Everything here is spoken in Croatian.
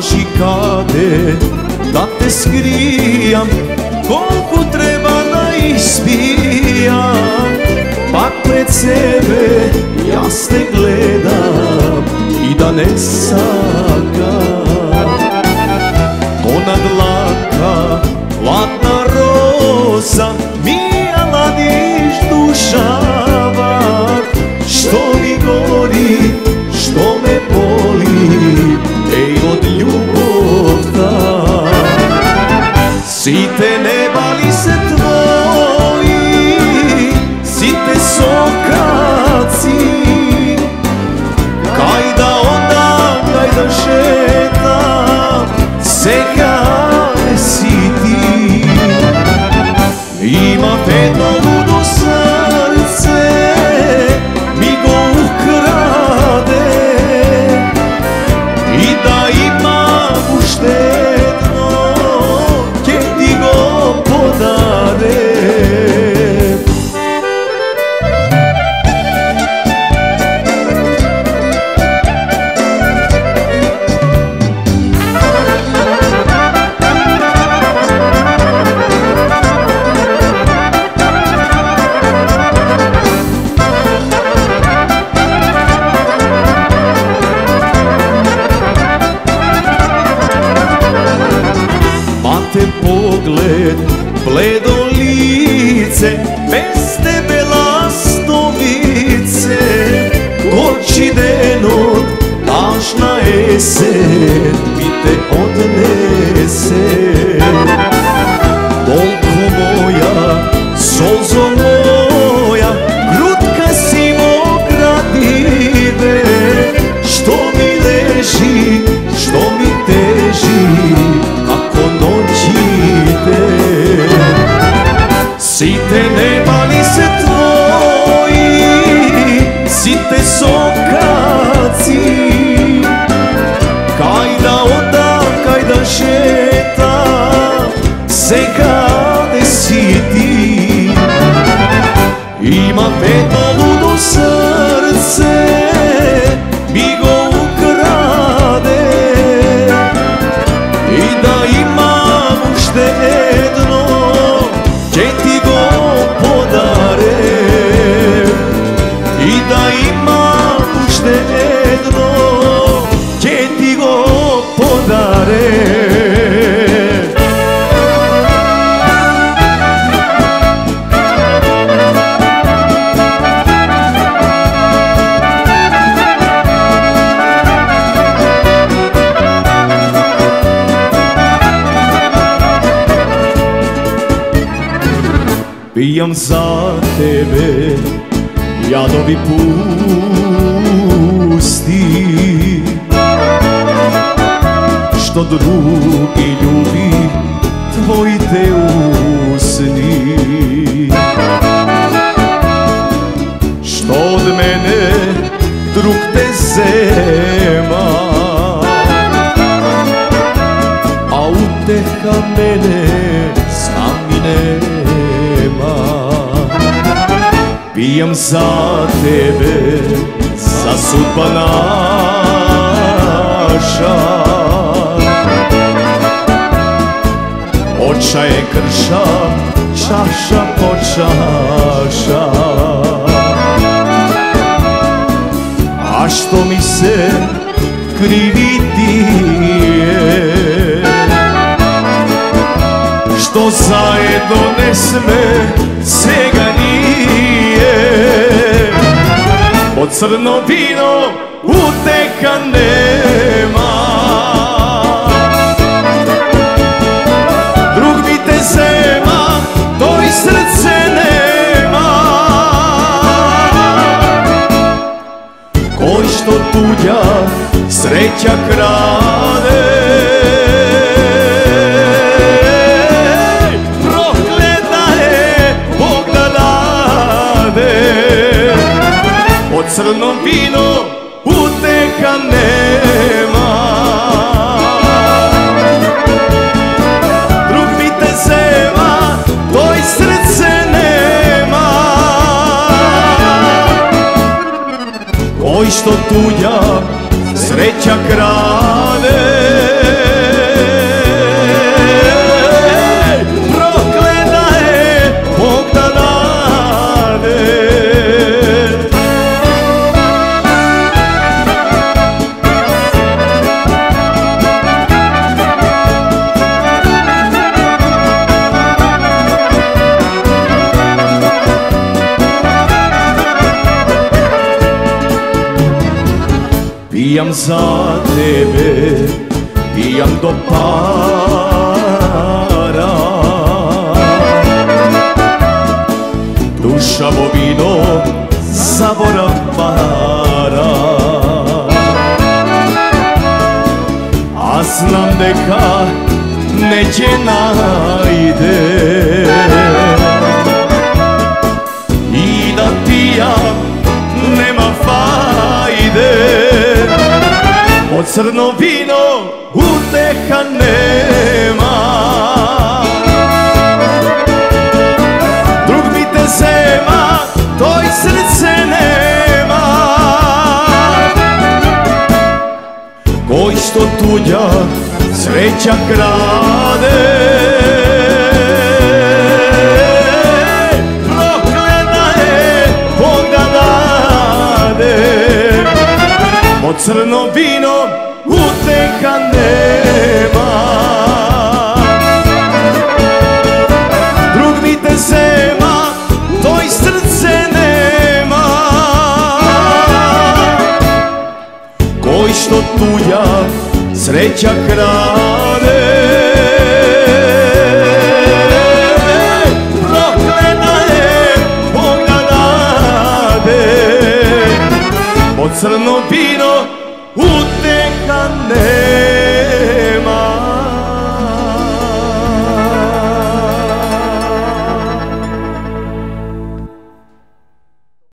te, da te skrijam Koliko treba da ispijam. Pa pred sebe ja ste gledam I da ne sakam te pogled, bled Imate ovo do srce Pijam za tebe jadovi pusti. Što drugi ljudi tvoji te usni Pijem za tebe, za sudba naša. Očaje krša, čaša po čaša. A što mi se krivi tije Što zajedno ne sme, svega nije crno vino uteka nema crnom vinu uteha nema. Drug mi te zema, to i srce nema. Oj što tuđa sreća krade Pijam za tebe Pijam do para. Dušavo vino Zaborav para. A znam deka Neće najde crno vino uteha nema. Drug mi te zema, to i srce nema. Koji što tuđa sreća krade. Crno vino uteha nema. Drug mi te zema, to i srce nema. Koji što tuđa sreća krade crno vino name.